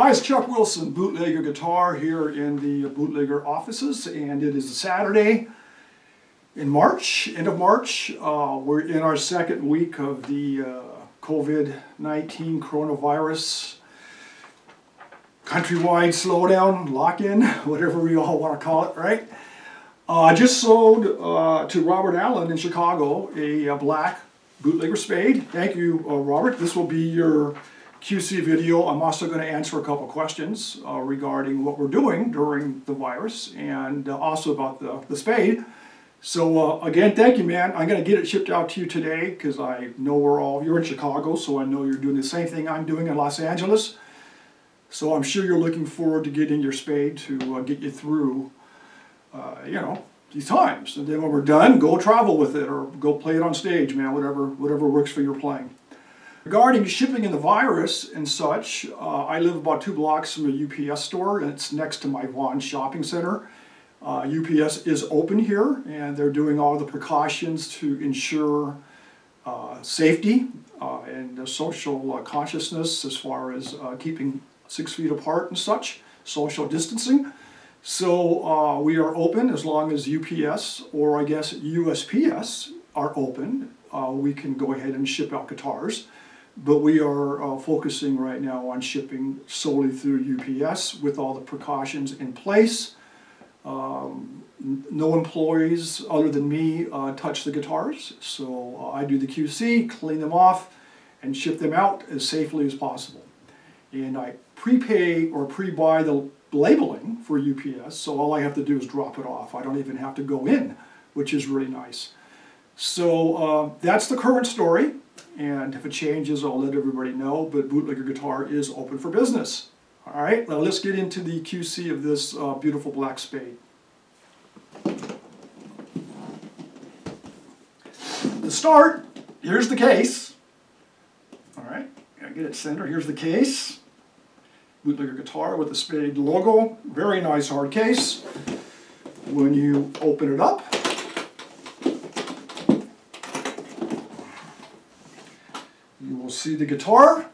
Hi, it's Chuck Wilson, Bootlegger Guitar here in the Bootlegger offices, and it is a Saturday in March, end of March. Uh, we're in our second week of the uh, COVID-19 coronavirus countrywide slowdown, lock-in, whatever we all want to call it, right? Uh, I just sold uh, to Robert Allen in Chicago a, a black bootlegger spade. Thank you, uh, Robert. This will be your QC video. I'm also going to answer a couple questions uh, regarding what we're doing during the virus and uh, also about the, the spade. So uh, again, thank you, man. I'm going to get it shipped out to you today because I know we're all, you're in Chicago, so I know you're doing the same thing I'm doing in Los Angeles. So I'm sure you're looking forward to getting your spade to uh, get you through, uh, you know, these times. And then when we're done, go travel with it or go play it on stage, man, whatever, whatever works for your playing. Regarding shipping and the virus and such, uh, I live about two blocks from a UPS store and it's next to my Vons shopping center. Uh, UPS is open here and they're doing all the precautions to ensure uh, safety uh, and social uh, consciousness as far as uh, keeping six feet apart and such, social distancing. So we are open as long as UPS or I guess USPS are open. we can go ahead and ship out guitars. But we are uh, focusing right now on shipping solely through UPS with all the precautions in place. Um, no employees other than me uh, touch the guitars, so uh, I do the QC, clean them off, and ship them out as safely as possible. And I prepay or pre-buy the labeling for UPS, so all I have to do is drop it off. I don't even have to go in, which is really nice. So uh, that's the current story. And if it changes, I'll let everybody know, but Bootlegger Guitar is open for business. All right, now let's get into the QC of this uh, beautiful black spade. To start, here's the case. All right, gotta get it center. Here's the case. Bootlegger guitar with the spade logo. Very nice hard case. When you open it up, see the guitar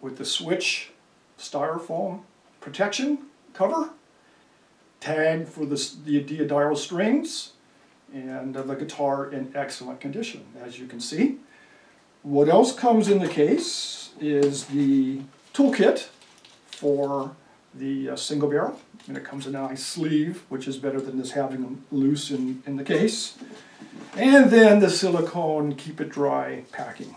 with the switch styrofoam protection cover, tag for the, the D'Addario strings, and the guitar in excellent condition, as you can see. What else comes in the case is the toolkit for the uh, single barrel, and it comes in a nice sleeve, which is better than just having them loose in, in the case. And then the silicone keep it dry packing.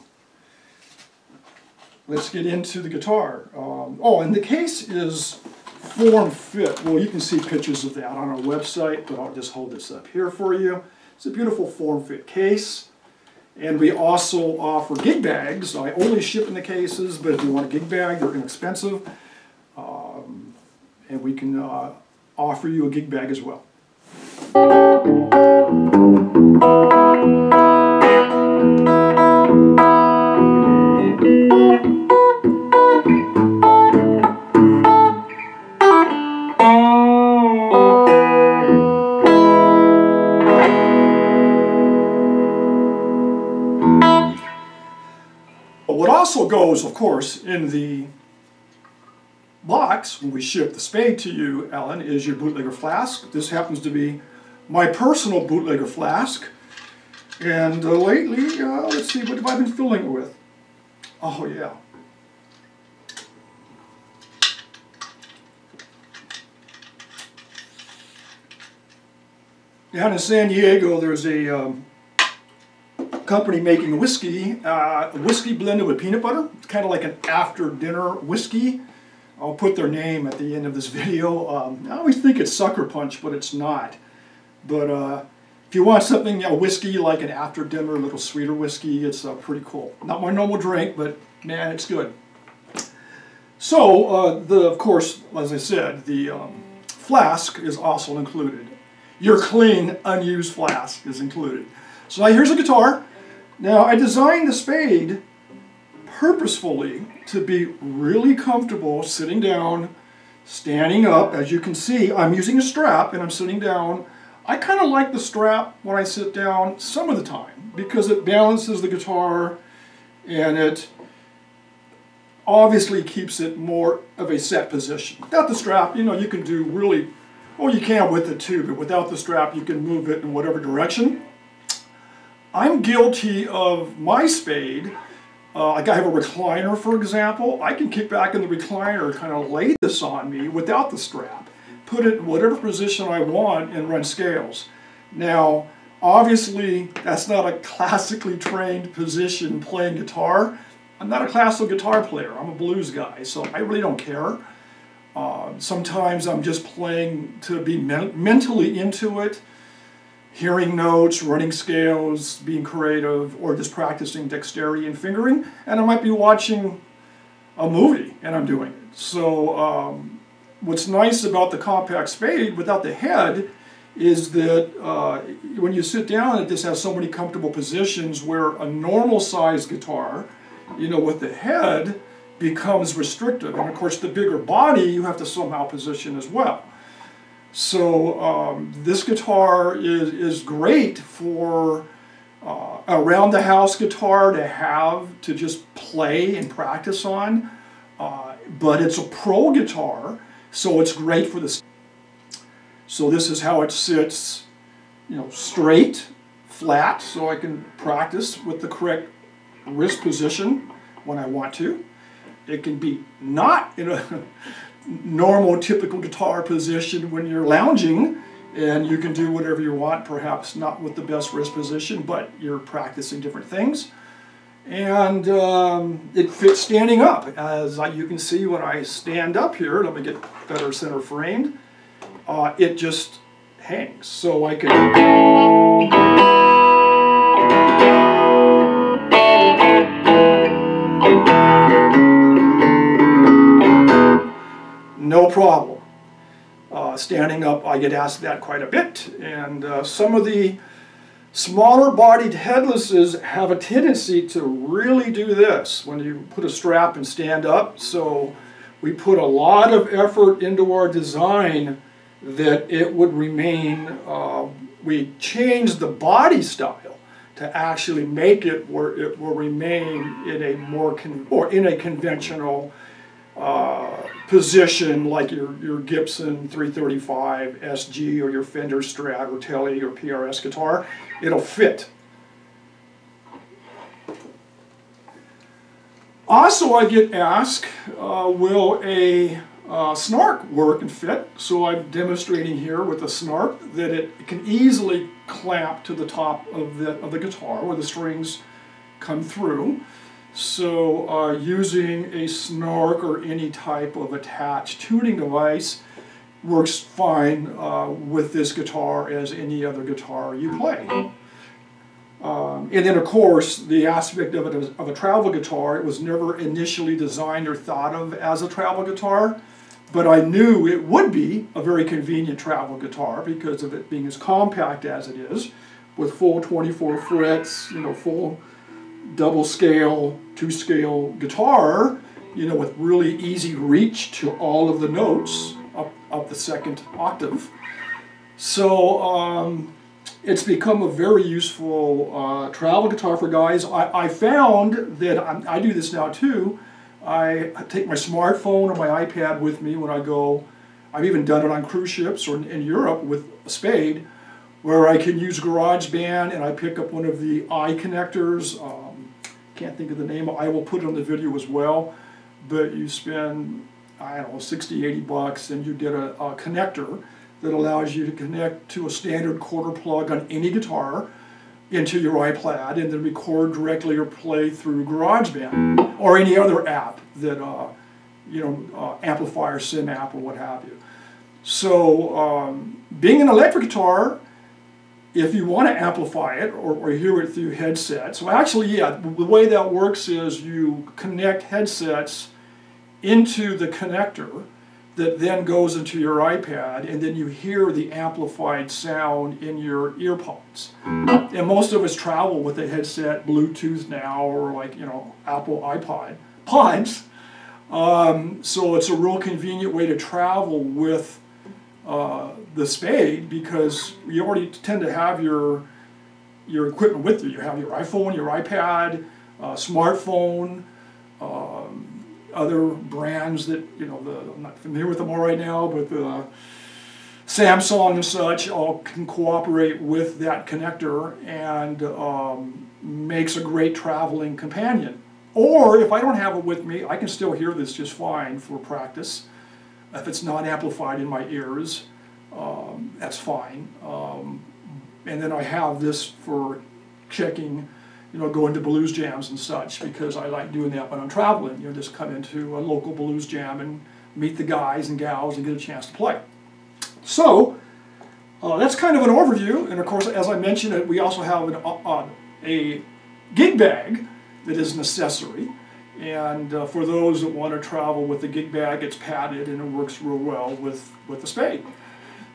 Let's get into the guitar. Um, oh, and the case is form fit. Well, you can see pictures of that on our website, but I'll just hold this up here for you. It's a beautiful form fit case. And we also offer gig bags. I only ship in the cases, but if you want a gig bag, they're inexpensive. And we can uh, offer you a gig bag as well. But what also goes, of course, in the box when we ship the spade to you, Ellen, is your bootlegger flask. This happens to be my personal bootlegger flask. And uh, lately, uh, let's see, what have I been filling it with? Oh, yeah. Down in San Diego, there's a um, company making whiskey, uh, whiskey blended with peanut butter. It's kind of like an after-dinner whiskey. I'll put their name at the end of this video. Um, I always think it's Sucker Punch, but it's not. But uh, if you want something, a whiskey like an after dinner, a little sweeter whiskey, it's uh, pretty cool. Not my normal drink, but man, it's good. So, uh, the of course, as I said, the um, flask is also included. Your clean, unused flask is included. So now here's a guitar. Now I designed the spade purposefully to be really comfortable sitting down, standing up. As you can see, I'm using a strap and I'm sitting down I kind of like the strap when I sit down some of the time because it balances the guitar and it obviously keeps it more of a set position. Without the strap, you know, you can do really, well you can with it too, but without the strap you can move it in whatever direction. I'm guilty of my spade. Uh, like I have a recliner, for example. I can kick back in the recliner, kind of lay this on me without the strap, put it in whatever position I want and run scales. Now, obviously, that's not a classically trained position playing guitar. I'm not a classical guitar player. I'm a blues guy, so I really don't care. Uh, sometimes I'm just playing to be men mentally into it hearing notes, running scales, being creative, or just practicing dexterity and fingering. And I might be watching a movie and I'm doing it. So um, what's nice about the compact spade without the head is that uh, when you sit down it just has so many comfortable positions where a normal sized guitar, you know, with the head becomes restrictive. And of course the bigger body you have to somehow position as well. So um, this guitar is, is great for uh, around the house guitar to have to just play and practice on. Uh, but it's a pro guitar, so it's great for this. So this is how it sits, you know, straight, flat, so I can practice with the correct wrist position when I want to. It can be not in a normal, typical guitar position when you're lounging, and you can do whatever you want, perhaps not with the best wrist position, but you're practicing different things. And um, it fits standing up, as you can see when I stand up here, let me get better center framed, uh, it just hangs. So I can... no problem. Uh, standing up, I get asked that quite a bit, and uh, some of the smaller bodied headlesses have a tendency to really do this when you put a strap and stand up. So we put a lot of effort into our design that it would remain, uh, we changed the body style to actually make it where it will remain in a more, or in a conventional uh, position like your, your Gibson 335 SG or your Fender Strat or Tele or PRS guitar, it'll fit. Also, I get asked, uh, will a uh, snark work and fit? So I'm demonstrating here with a snark that it can easily clamp to the top of the, of the guitar where the strings come through. So uh, using a snark or any type of attached tuning device works fine uh, with this guitar as any other guitar you play. Um, and then of course the aspect of it of a travel guitar, it was never initially designed or thought of as a travel guitar, but I knew it would be a very convenient travel guitar because of it being as compact as it is, with full 24 frets, you know, full double scale, two scale guitar, you know, with really easy reach to all of the notes up, up the second octave. So um, it's become a very useful uh, travel guitar for guys. I, I found that I, I do this now too. I take my smartphone or my iPad with me when I go. I've even done it on cruise ships or in, in Europe with a spade where I can use GarageBand and I pick up one of the eye connectors. Um, can't think of the name. I will put it on the video as well. But you spend, I don't know, 60, 80 bucks and you get a, a connector that allows you to connect to a standard quarter plug on any guitar into your iPad and then record directly or play through GarageBand or any other app that, uh, you know, uh, amplifier, sim app or what have you. So um, being an electric guitar if you want to amplify it or, or hear it through headsets, so actually, yeah, the way that works is you connect headsets into the connector that then goes into your iPad and then you hear the amplified sound in your earpods. And most of us travel with a headset, Bluetooth now, or like, you know, Apple iPod pods. Um, so it's a real convenient way to travel with uh, the spade because you already tend to have your your equipment with you. You have your iPhone, your iPad, uh, smartphone, um, other brands that, you know, the, I'm not familiar with them all right now, but the Samsung and such all can cooperate with that connector and um, makes a great traveling companion. Or if I don't have it with me, I can still hear this just fine for practice. If it's not amplified in my ears, um, that's fine. Um, and then I have this for checking, you know, going to blues jams and such because I like doing that when I'm traveling. You know, just come into a local blues jam and meet the guys and gals and get a chance to play. So uh, that's kind of an overview. And of course, as I mentioned, we also have an, uh, a gig bag that is an accessory. And uh, for those that want to travel with the gig bag, it's padded and it works real well with, with the spade.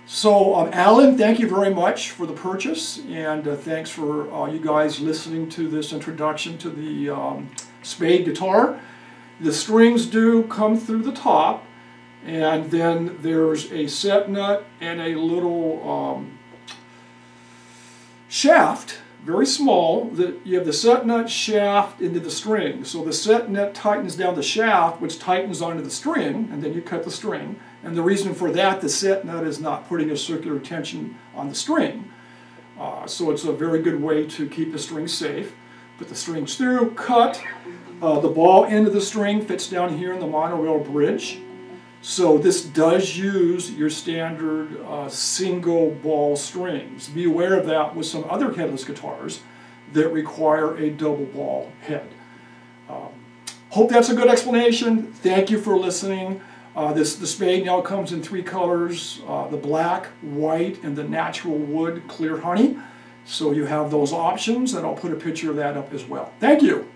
So um, Alan, thank you very much for the purchase and uh, thanks for uh, you guys listening to this introduction to the um, spade guitar. The strings do come through the top and then there's a set nut and a little um, shaft very small, that you have the set nut shaft into the string. So the set nut tightens down the shaft, which tightens onto the string, and then you cut the string. And the reason for that, the set nut is not putting a circular tension on the string. Uh, so it's a very good way to keep the string safe. Put the strings through, cut. Uh, the ball end of the string fits down here in the monorail bridge. So this does use your standard uh, single ball strings. Be aware of that with some other headless guitars that require a double ball head. Um, hope that's a good explanation. Thank you for listening. Uh, this The spade now comes in three colors, uh, the black, white, and the natural wood clear honey. So you have those options, and I'll put a picture of that up as well. Thank you.